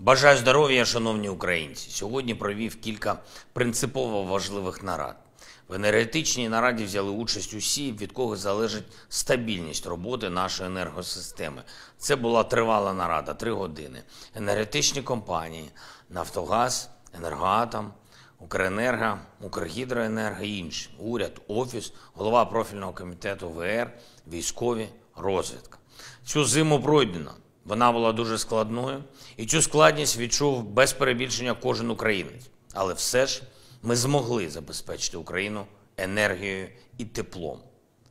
Бажаю здоров'я, шановні українці. Сьогодні провів кілька принципово важливих нарад. В енергетичній нараді взяли участь усі, від кого залежить стабільність роботи нашої енергосистеми. Це була тривала нарада, три години. Енергетичні компанії, Нафтогаз, Енергоатом, Укренерго, Укргідроенерго і інші. Уряд, офіс, голова профільного комітету ВР, військові, розвідка. Цю зиму пройдено. Вона була дуже складною, і цю складність відчув без перебільшення кожен українець. Але все ж ми змогли забезпечити Україну енергією і теплом.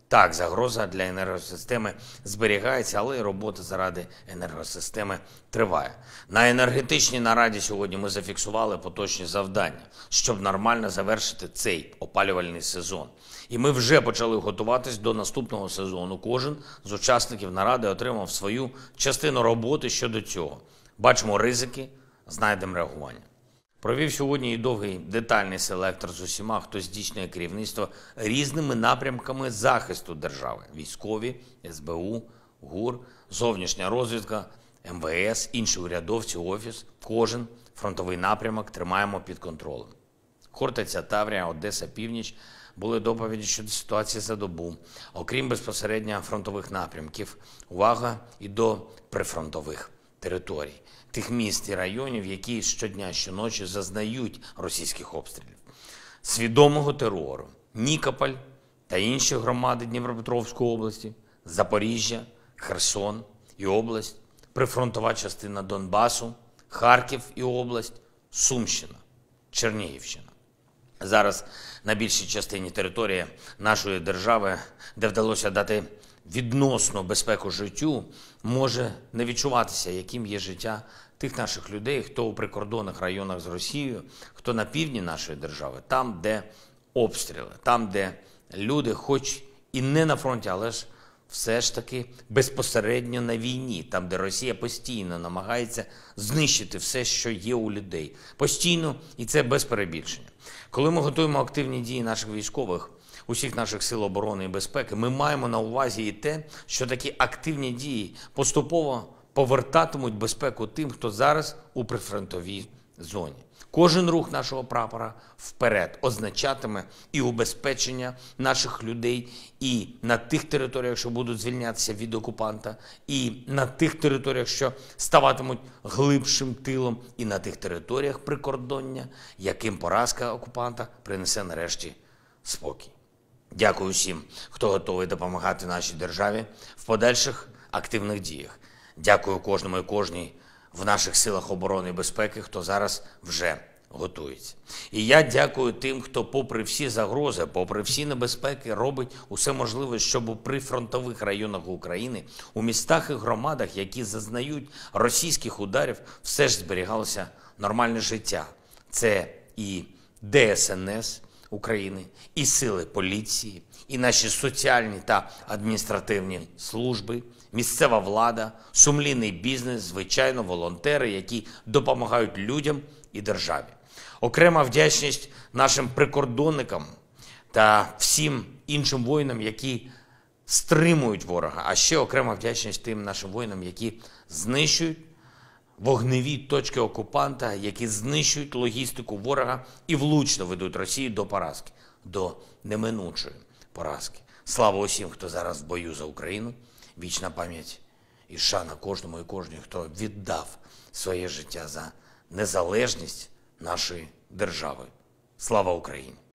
Так, загроза для енергосистеми зберігається, але робота заради енергосистеми триває. На енергетичній нараді сьогодні ми зафіксували поточні завдання, щоб нормально завершити цей опалювальний сезон. І ми вже почали готуватись до наступного сезону. Кожен з учасників наради отримав свою частину роботи щодо цього. Бачимо ризики, знайдемо реагування. Провів сьогодні і довгий детальний селектор з усіма, хто здійснює керівництво різними напрямками захисту держави: військові, СБУ, ГУР, зовнішня розвідка, МВС, інші урядовці, офіс. Кожен фронтовий напрямок тримаємо під контролем. Хортиця, Таврія, Одеса, Північ були доповіді щодо ситуації за добу. Окрім безпосередньо фронтових напрямків, увага і до прифронтових територій, тих міст і районів, які щодня, щоночі зазнають російських обстрілів, свідомого терору, Нікополь та інші громади Дніпропетровської області, Запоріжжя, Херсон і область, прифронтова частина Донбасу, Харків і область, Сумщина, Чернігівщина. Зараз на більшій частині території нашої держави, де вдалося дати відносну безпеку життю, може не відчуватися, яким є життя тих наших людей, хто у прикордонних районах з Росією, хто на півдні нашої держави, там, де обстріли, там, де люди, хоч і не на фронті, але ж все ж таки безпосередньо на війні, там, де Росія постійно намагається знищити все, що є у людей. Постійно, і це без перебільшення. Коли ми готуємо активні дії наших військових, усіх наших сил оборони і безпеки, ми маємо на увазі і те, що такі активні дії поступово повертатимуть безпеку тим, хто зараз у прифронтовій зоні. Кожен рух нашого прапора вперед означатиме і убезпечення наших людей і на тих територіях, що будуть звільнятися від окупанта, і на тих територіях, що ставатимуть глибшим тилом, і на тих територіях прикордоння, яким поразка окупанта принесе нарешті спокій. Дякую всім, хто готовий допомагати нашій державі в подальших активних діях. Дякую кожному і кожній в наших силах оборони і безпеки, хто зараз вже готується. І я дякую тим, хто, попри всі загрози, попри всі небезпеки, робить усе можливе, щоб у прифронтових районах України, у містах і громадах, які зазнають російських ударів, все ж зберігалося нормальне життя. Це і ДСНС. України, і сили поліції, і наші соціальні та адміністративні служби, місцева влада, сумлінний бізнес, звичайно, волонтери, які допомагають людям і державі. Окрема вдячність нашим прикордонникам та всім іншим воїнам, які стримують ворога. А ще окрема вдячність тим нашим воїнам, які знищують вогневі точки окупанта, які знищують логістику ворога і влучно ведуть Росію до поразки, до неминучої поразки. Слава усім, хто зараз в бою за Україну. Вічна пам'ять і шана кожному і кожній, хто віддав своє життя за незалежність нашої держави. Слава Україні!